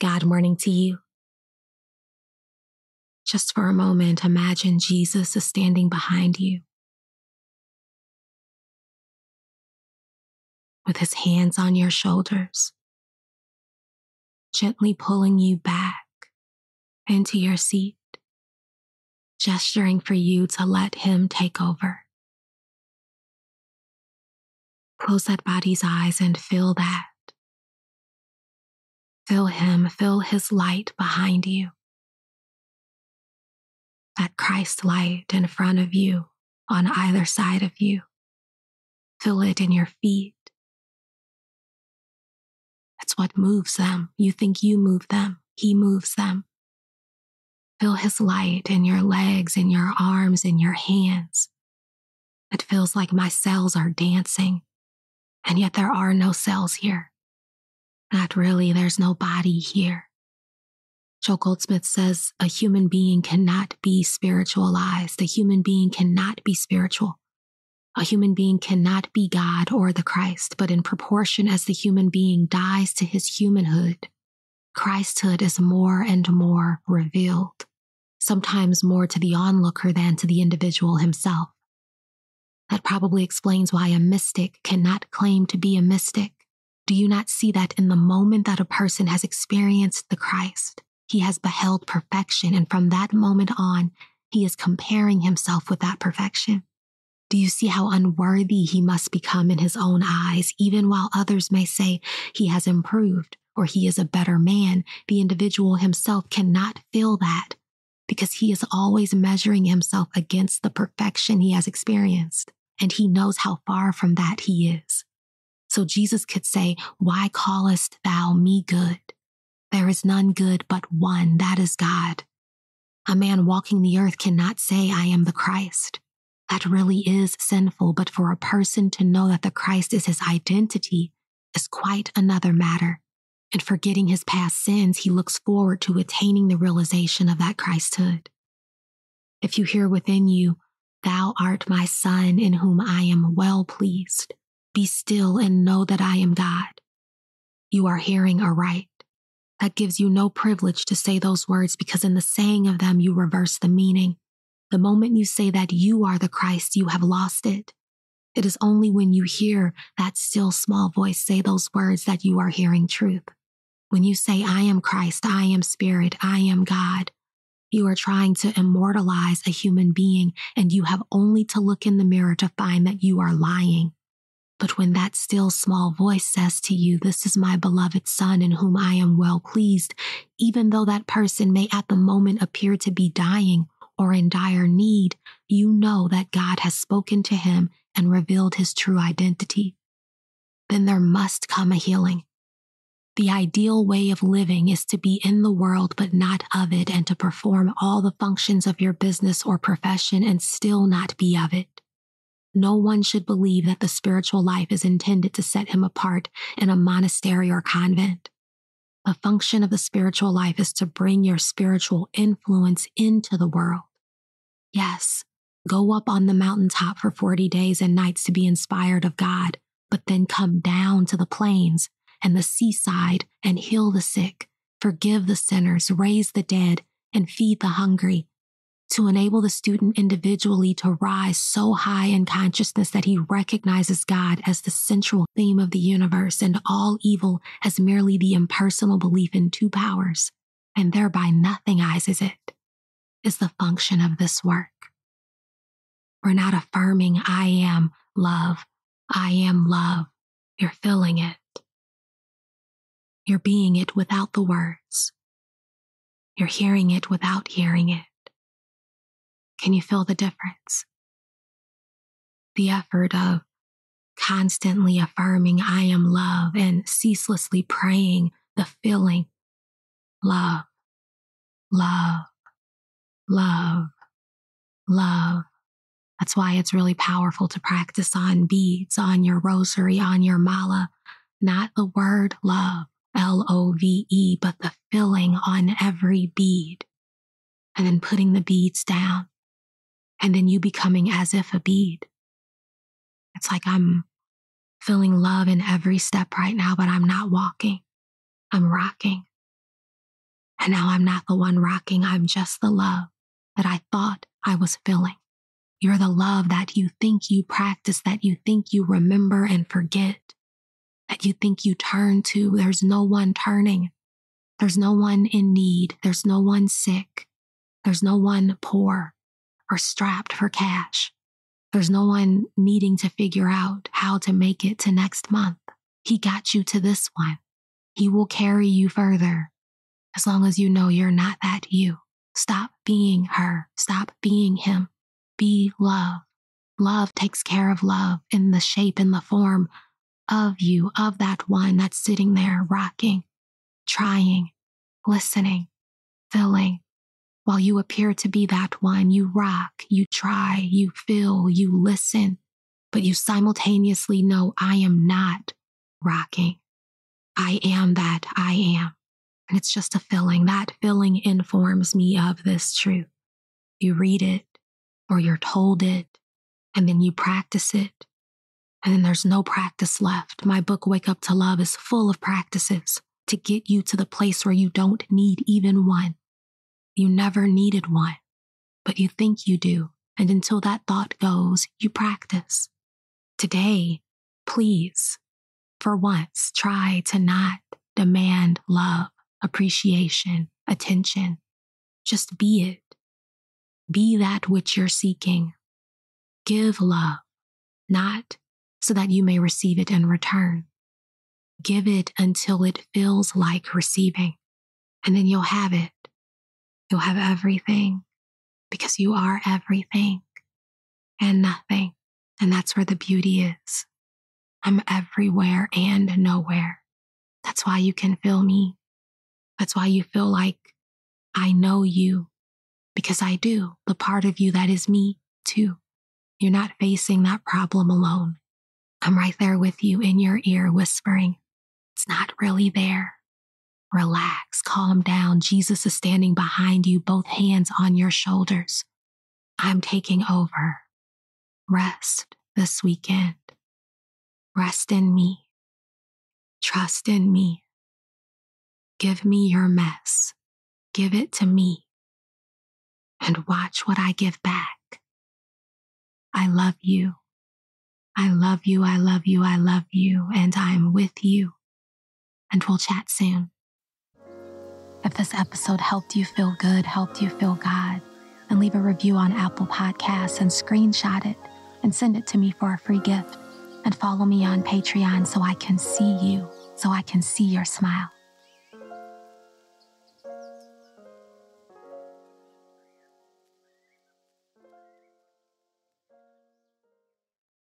Good morning to you. Just for a moment, imagine Jesus is standing behind you with his hands on your shoulders, gently pulling you back into your seat, gesturing for you to let him take over. Close that body's eyes and feel that. Feel him, feel his light behind you. That Christ light in front of you, on either side of you. Feel it in your feet. That's what moves them. You think you move them, he moves them. Feel his light in your legs, in your arms, in your hands. It feels like my cells are dancing and yet there are no cells here. Not really, there's no body here. Joel Goldsmith says a human being cannot be spiritualized. A human being cannot be spiritual. A human being cannot be God or the Christ, but in proportion as the human being dies to his humanhood, Christhood is more and more revealed, sometimes more to the onlooker than to the individual himself. That probably explains why a mystic cannot claim to be a mystic. Do you not see that in the moment that a person has experienced the Christ, he has beheld perfection, and from that moment on, he is comparing himself with that perfection? Do you see how unworthy he must become in his own eyes, even while others may say he has improved or he is a better man? The individual himself cannot feel that because he is always measuring himself against the perfection he has experienced and he knows how far from that he is. So Jesus could say, Why callest thou me good? There is none good but one, that is God. A man walking the earth cannot say, I am the Christ. That really is sinful, but for a person to know that the Christ is his identity is quite another matter. And forgetting his past sins, he looks forward to attaining the realization of that Christhood. If you hear within you, Thou art my Son, in whom I am well pleased. Be still and know that I am God. You are hearing aright. That gives you no privilege to say those words because in the saying of them, you reverse the meaning. The moment you say that you are the Christ, you have lost it. It is only when you hear that still small voice say those words that you are hearing truth. When you say, I am Christ, I am Spirit, I am God, you are trying to immortalize a human being, and you have only to look in the mirror to find that you are lying. But when that still small voice says to you, This is my beloved Son in whom I am well pleased, even though that person may at the moment appear to be dying or in dire need, you know that God has spoken to him and revealed his true identity. Then there must come a healing. The ideal way of living is to be in the world but not of it and to perform all the functions of your business or profession and still not be of it. No one should believe that the spiritual life is intended to set him apart in a monastery or convent. The function of the spiritual life is to bring your spiritual influence into the world. Yes, go up on the mountaintop for 40 days and nights to be inspired of God, but then come down to the plains and the seaside and heal the sick, forgive the sinners, raise the dead, and feed the hungry, to enable the student individually to rise so high in consciousness that he recognizes God as the central theme of the universe and all evil as merely the impersonal belief in two powers, and thereby nothingizes it, is the function of this work. We're not affirming, I am love, I am love. You're feeling it. You're being it without the words. You're hearing it without hearing it. Can you feel the difference? The effort of constantly affirming, I am love, and ceaselessly praying the feeling, love, love, love, love. That's why it's really powerful to practice on beads, on your rosary, on your mala, not the word love, L O V E, but the filling on every bead, and then putting the beads down, and then you becoming as if a bead. It's like I'm feeling love in every step right now, but I'm not walking. I'm rocking. And now I'm not the one rocking, I'm just the love that I thought I was feeling. You're the love that you think you practice, that you think you remember and forget, that you think you turn to. There's no one turning. There's no one in need. There's no one sick. There's no one poor or strapped for cash. There's no one needing to figure out how to make it to next month. He got you to this one. He will carry you further as long as you know you're not that you. Stop being her. Stop being him. Be love. Love takes care of love in the shape and the form of you, of that one that's sitting there rocking, trying, listening, filling. While you appear to be that one, you rock, you try, you feel, you listen, but you simultaneously know I am not rocking. I am that I am. And it's just a feeling. That feeling informs me of this truth. You read it or you're told it, and then you practice it. And then there's no practice left. My book, Wake Up to Love, is full of practices to get you to the place where you don't need even one. You never needed one, but you think you do. And until that thought goes, you practice. Today, please, for once, try to not demand love appreciation, attention. Just be it. Be that which you're seeking. Give love, not so that you may receive it in return. Give it until it feels like receiving, and then you'll have it. You'll have everything because you are everything and nothing. And that's where the beauty is. I'm everywhere and nowhere. That's why you can feel me. That's why you feel like I know you because I do, the part of you that is me too. You're not facing that problem alone. I'm right there with you in your ear whispering, it's not really there. Relax, calm down. Jesus is standing behind you, both hands on your shoulders. I'm taking over. Rest this weekend. Rest in me. Trust in me. Give me your mess. Give it to me. And watch what I give back. I love you. I love you. I love you. I love you. And I'm with you. And we'll chat soon. If this episode helped you feel good, helped you feel God, then leave a review on Apple Podcasts and screenshot it and send it to me for a free gift. And follow me on Patreon so I can see you, so I can see your smile.